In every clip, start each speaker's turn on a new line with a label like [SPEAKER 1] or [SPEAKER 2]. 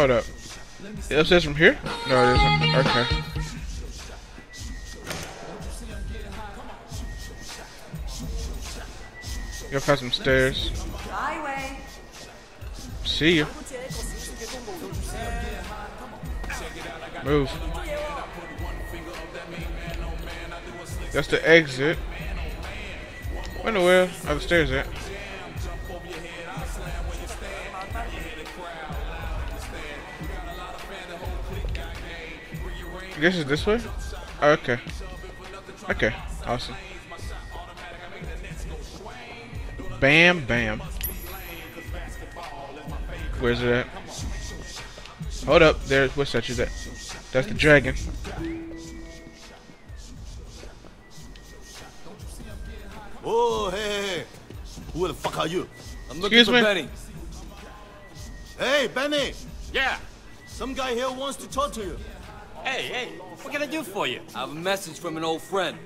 [SPEAKER 1] Hold up. It upstairs from here? No, it isn't. Okay. Go find some stairs. See you. Move. That's the exit. The where are the stairs at? I guess it's this way? Oh, okay. Okay, awesome. Bam, bam. Where's it at? Hold up, there's what statue is that? That's the dragon.
[SPEAKER 2] Oh, hey, hey, hey. Who the fuck are you?
[SPEAKER 3] I'm looking
[SPEAKER 1] Excuse
[SPEAKER 3] for
[SPEAKER 1] me?
[SPEAKER 3] Benny.
[SPEAKER 2] Hey, Benny!
[SPEAKER 3] Yeah.
[SPEAKER 2] Some guy here wants to talk to you.
[SPEAKER 3] Hey, hey, what can I do for you? I have a message from an old friend,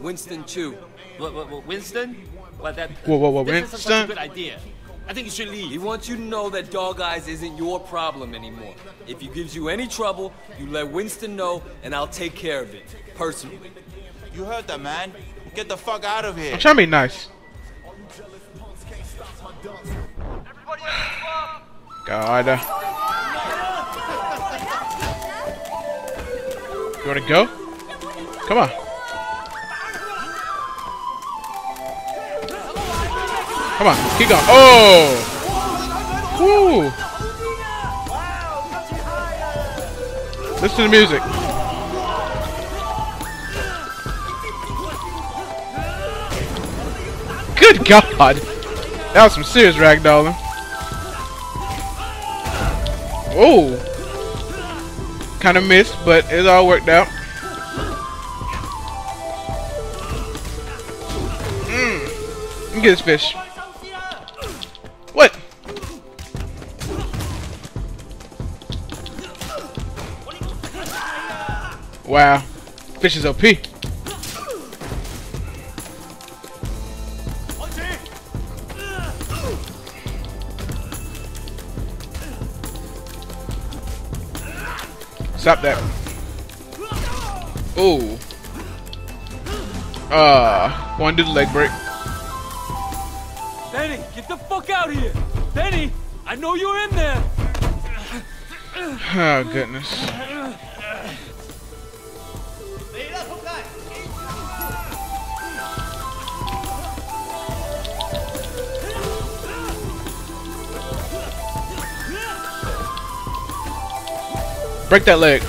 [SPEAKER 3] Winston Chu. What, what, what Winston? What, that,
[SPEAKER 1] Whoa, whoa, whoa,
[SPEAKER 3] this isn't such a
[SPEAKER 1] Winston?
[SPEAKER 3] good idea. I think you should leave. He wants you to know that Dog Eyes isn't your problem anymore. If he gives you any trouble, you let Winston know, and I'll take care of it, personally.
[SPEAKER 4] You heard that, man. Get the fuck out of here.
[SPEAKER 1] I'm trying to be nice. God. Uh, You wanna go? Come on. Come on, keep going. Oh! Woo! Listen to the music. Good God! That was some serious ragdolling. Oh! Kind of missed, but it all worked out. Mmm. Get this fish. What? Wow. Fish is OP. Stop that. Ooh. Uh, one do the leg break.
[SPEAKER 3] Benny, get the fuck out of here! Benny, I know you're in there!
[SPEAKER 1] Oh, goodness. Break that leg.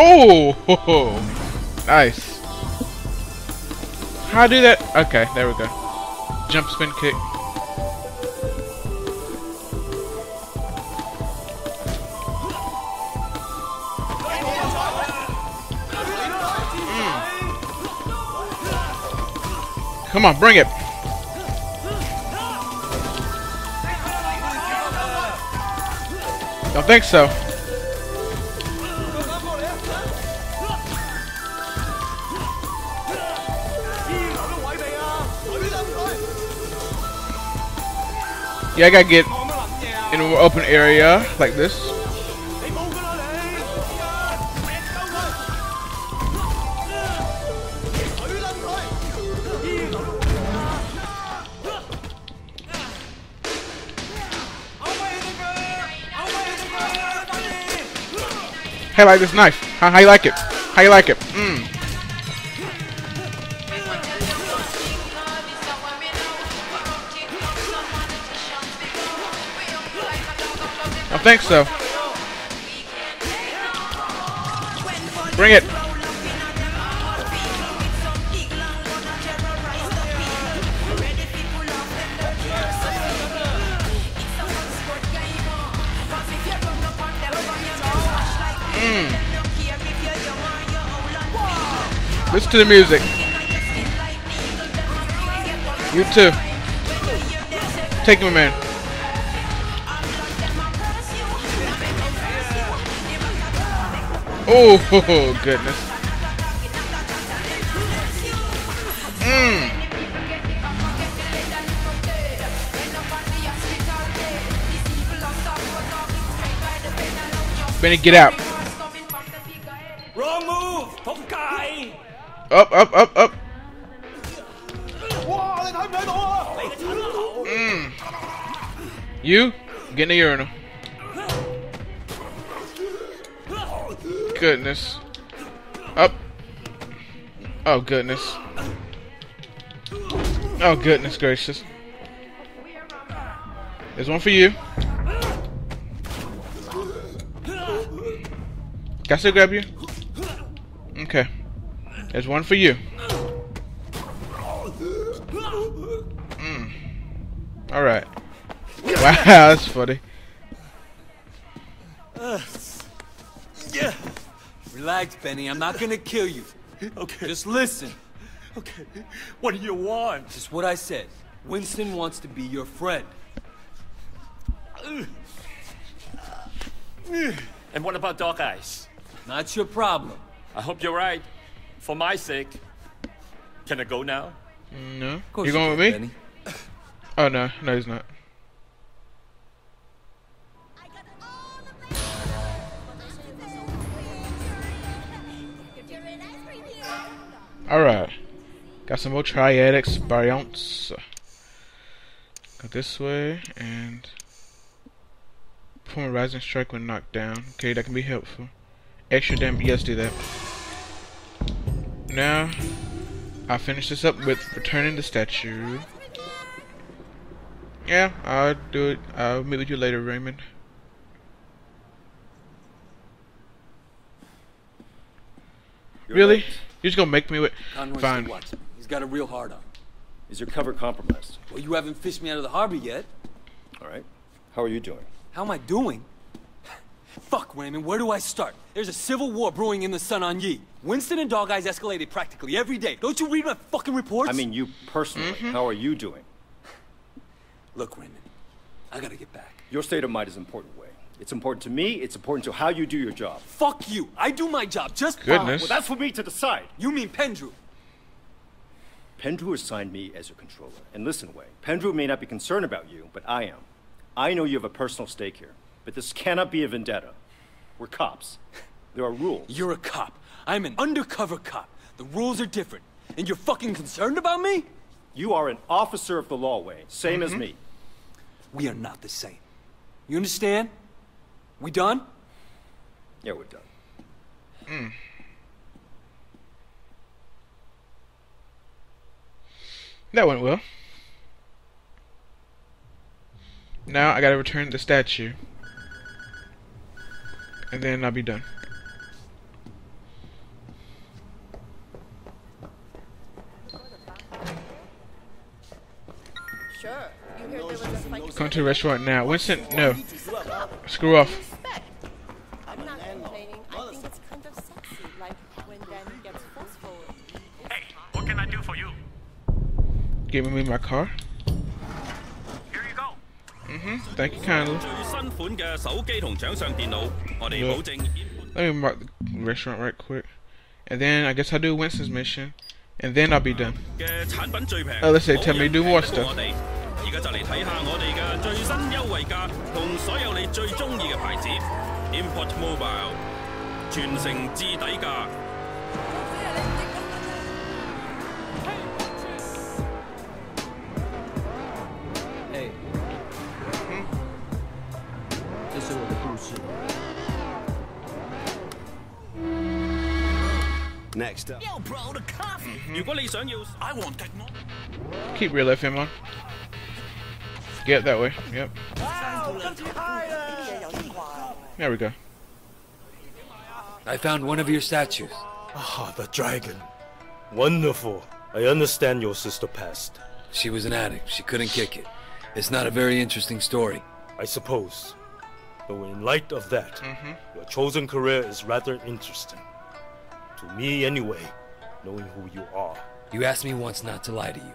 [SPEAKER 1] Oh, ho, ho. nice. How do that? Okay, there we go. Jump, spin, kick. Mm. Come on, bring it. Don't think so. Yeah, I gotta get in an open area like this. Hey, like this knife. How, how you like it? How you like it? Mmm. Think so. Bring it. Mm. Listen to the music. You too. Take him, man. Oh, goodness. Mm. Bennett, get out.
[SPEAKER 3] Wrong move, Honkai.
[SPEAKER 1] Up, up, up, up.
[SPEAKER 2] Mm.
[SPEAKER 1] You, get in the urinal. Goodness. Up. Oh, goodness. Oh, goodness gracious. There's one for you. Can I still grab you? Okay. There's one for you. Mm. Alright. Wow, that's funny.
[SPEAKER 3] Yeah. Relax, Benny. I'm not gonna kill you.
[SPEAKER 2] Okay.
[SPEAKER 3] Just listen.
[SPEAKER 2] Okay. What do you want?
[SPEAKER 3] Just what I said. Winston wants to be your friend.
[SPEAKER 5] And what about Dog Eyes?
[SPEAKER 3] Not your problem.
[SPEAKER 5] I hope you're right. For my sake. Can I go now?
[SPEAKER 1] No.
[SPEAKER 3] Of course
[SPEAKER 1] You going with
[SPEAKER 3] can,
[SPEAKER 1] me?
[SPEAKER 3] Benny.
[SPEAKER 1] Oh no, no he's not. Alright. Got some more triad experience. Go this way and perform a rising strike when knocked down. Okay, that can be helpful. Extra damage, yes, do that. Now, I'll finish this up with returning the statue. Yeah, I'll do it. I'll meet with you later, Raymond. Really? You're just gonna make me wait?
[SPEAKER 3] Conroy
[SPEAKER 1] Fine.
[SPEAKER 3] what? He's got a real hard on.
[SPEAKER 6] Is your cover compromised?
[SPEAKER 3] Well, you haven't fished me out of the harbor yet.
[SPEAKER 6] All right. How are you doing?
[SPEAKER 3] How am I doing? Fuck, Raymond, where do I start? There's a civil war brewing in the Sun On Yee. Winston and Dog Eyes escalated practically every day. Don't you read my fucking reports?
[SPEAKER 6] I mean, you personally. Mm-hmm. How are you doing?
[SPEAKER 3] Look, Raymond, I gotta get back.
[SPEAKER 6] Your state of mind is important, Wei. It's important to me. It's important to how you do your job.
[SPEAKER 3] Fuck you. I do my job just
[SPEAKER 1] Goodness.
[SPEAKER 6] Well, that's for me to decide.
[SPEAKER 3] You mean Pendrew?
[SPEAKER 6] Pendrew assigned me as your controller. And listen, Wei. Pendrew may not be concerned about you, but I am. I know you have a personal stake here, but this cannot be a vendetta. We're cops. There are rules.
[SPEAKER 3] You're a cop. I'm an undercover cop. The rules are different. And you're fucking concerned about me?
[SPEAKER 6] You are an officer of the law, Wei, same as mm-hmm. me.
[SPEAKER 3] We are not the same. You understand? We done?
[SPEAKER 6] Yeah, we're done. Mm.
[SPEAKER 1] That went well. Now I gotta return the statue. And then I'll be done.
[SPEAKER 7] Sure. You heard there was a.
[SPEAKER 1] Come to the restaurant now. Winston, no. Screw off. Give me my car.
[SPEAKER 5] Here you go.
[SPEAKER 1] Thank you kindly.
[SPEAKER 8] 最新款嘅手机同掌上电脑，我哋
[SPEAKER 1] Yeah.
[SPEAKER 8] 保证
[SPEAKER 1] Let me mark the restaurant right quick. And then I guess I'll do Winston's mission. And then I'll be done.
[SPEAKER 8] 嘅产品最平。
[SPEAKER 1] Oh, let's say, tell me
[SPEAKER 8] 冇人
[SPEAKER 1] do more
[SPEAKER 8] 平得过
[SPEAKER 1] stuff.
[SPEAKER 8] 我哋而家就嚟睇下我哋嘅最新优惠价同所有你最中意嘅牌子，Import Mobile，全城至底
[SPEAKER 3] 价。
[SPEAKER 2] next up.
[SPEAKER 8] Yo, bro, the coffee. Mm -hmm.
[SPEAKER 2] I want that more.
[SPEAKER 1] Keep real FM on. Get that way. Yep. There we go.
[SPEAKER 3] I found one of your statues.
[SPEAKER 9] Ah, oh, the dragon. Wonderful. I understand your sister passed.
[SPEAKER 10] She was an addict. She couldn't kick it. It's not a very interesting story.
[SPEAKER 9] I suppose. Though in light of that, mm -hmm. your chosen career is rather interesting. To me, anyway. knowing who you are.
[SPEAKER 10] You asked me once not to lie to you.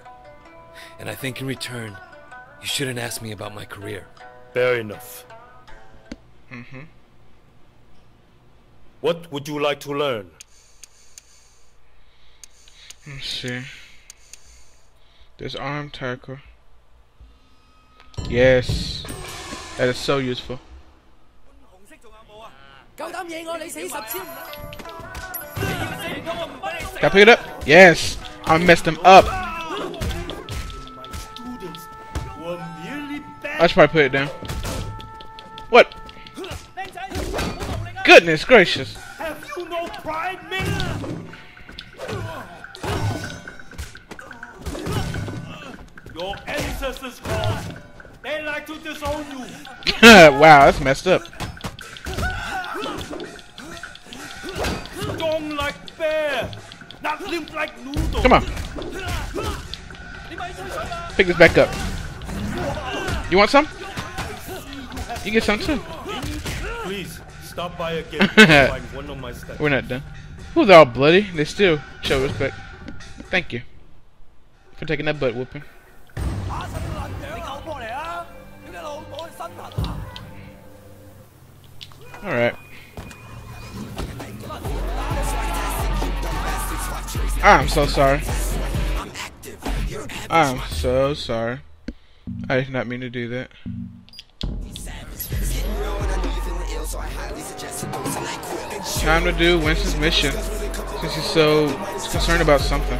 [SPEAKER 10] And I think in return, you shouldn't ask me about my career.
[SPEAKER 9] Fair enough.
[SPEAKER 1] Mm-hmm.
[SPEAKER 9] What would you like to learn?
[SPEAKER 1] Let's see. This arm tackle. Yes. That is so useful. Can I pick it up? Yes. I messed him up. I should probably put it down. What? Goodness gracious.
[SPEAKER 9] Have you no pride, man? Your ancestors called. They like to disown you.
[SPEAKER 1] wow, that's messed up.
[SPEAKER 9] Strong like bear, not limp like noodle.
[SPEAKER 1] Come on. Pick this back up. You want some? You get some too.
[SPEAKER 9] Please stop by again. to find one of my steps.
[SPEAKER 1] We're not done. Ooh, they're all bloody. They still show respect. Thank you for taking that butt whooping. Alright. I'm so sorry. I'm so sorry. I did not mean to do that. Time to do Winston's mission since he's so concerned about something.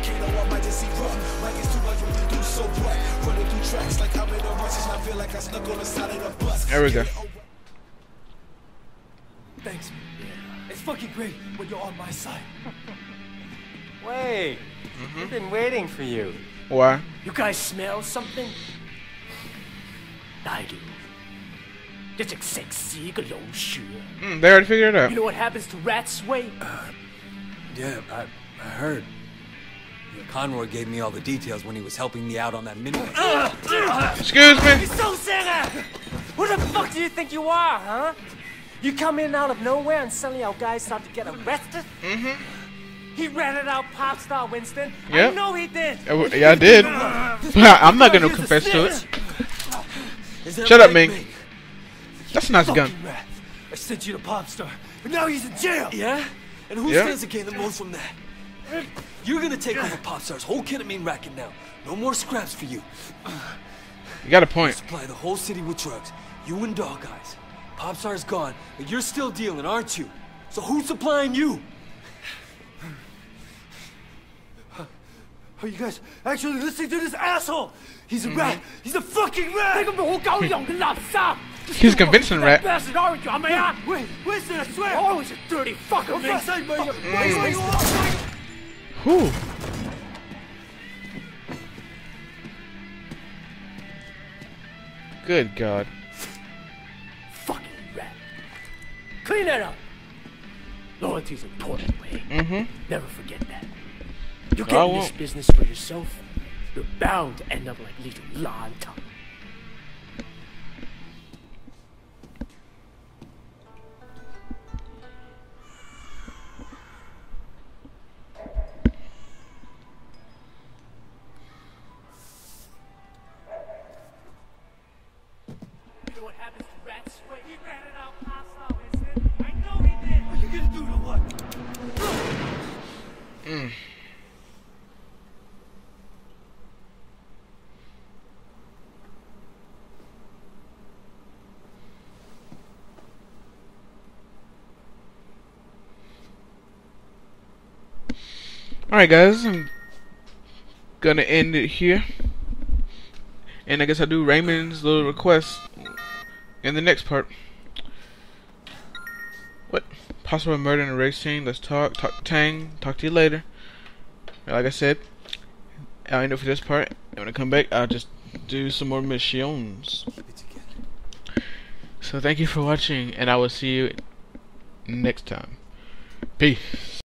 [SPEAKER 1] There we go.
[SPEAKER 11] Thanks. It's fucking great when you're on my side.
[SPEAKER 12] Wait. Mm -hmm. We've been waiting for you.
[SPEAKER 1] What?
[SPEAKER 11] You guys smell something? I do.
[SPEAKER 1] Mm, they already figured it out.
[SPEAKER 11] You know what happens to rats, Wait.
[SPEAKER 10] Uh, yeah, I, I heard. Conroy gave me all the details when he was helping me out on that mini. Uh, uh, uh.
[SPEAKER 1] Excuse me.
[SPEAKER 12] You so sinner! Who the fuck do you think you are, huh? You come in out of nowhere and suddenly our guys start to get arrested?
[SPEAKER 1] Mm-hmm.
[SPEAKER 12] He ratted out Popstar Winston. I
[SPEAKER 1] Yep.
[SPEAKER 12] know he did.
[SPEAKER 1] Yeah, yeah, I did. I'm not gonna confess to it. Shut up,
[SPEAKER 11] right,
[SPEAKER 1] Ming. That's a nice gun.
[SPEAKER 11] Rat. I sent you to Popstar, but now he's in jail.
[SPEAKER 10] Yeah? And who
[SPEAKER 1] Yeah.
[SPEAKER 10] stands to gain the most from that? You're gonna take over Popstar's whole ketamine racket now. No more scraps for you.
[SPEAKER 1] You got a point.
[SPEAKER 10] Supply the whole city with drugs. You and Dog Eyes. Popstar's gone, but you're still dealing, aren't you? So who's supplying you?
[SPEAKER 11] Are you guys actually listening to this asshole? He's a mm -hmm. rat. He's a fucking rat.
[SPEAKER 1] He's a convincing rat.
[SPEAKER 11] Bastard, aren't you? I mean, I... Wait, I swear. Oh, Always a dirty fucking rat.
[SPEAKER 1] Who? Good God.
[SPEAKER 11] Fucking rat. Clean that up. Loyalty's important, Wade.
[SPEAKER 1] Mm-hmm.
[SPEAKER 11] Never forget that. You get in this business for yourself, you're bound to end up like little Lanta.
[SPEAKER 1] Alright guys, I'm gonna end it here. And I guess I'll do Raymond's little request in the next part. What? Possible murder in a race scene. Let's talk. Talk Tang. Talk to you later. Like I said, I'll end it for this part. And when I come back, I'll just do some more missions. So thank you for watching, and I will see you next time. Peace.